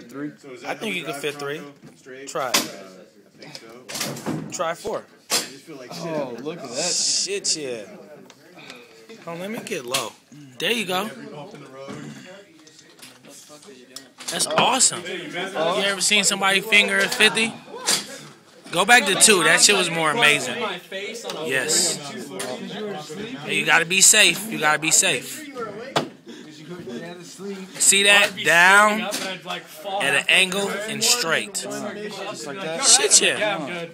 fit three? So I think you we can drive fit three. Straight? Try it. Uh, I think so. Try four. I just feel like shit. Oh, look at that. Shit, yeah. Oh, let me get low. There you go. Every bump in the road. That's awesome. You ever seen somebody finger at 50? Go back to two. That shit was more amazing. Yes. Hey, you gotta be safe. You gotta be safe. See that? Down at an angle and straight. Just like that. Shit, yeah.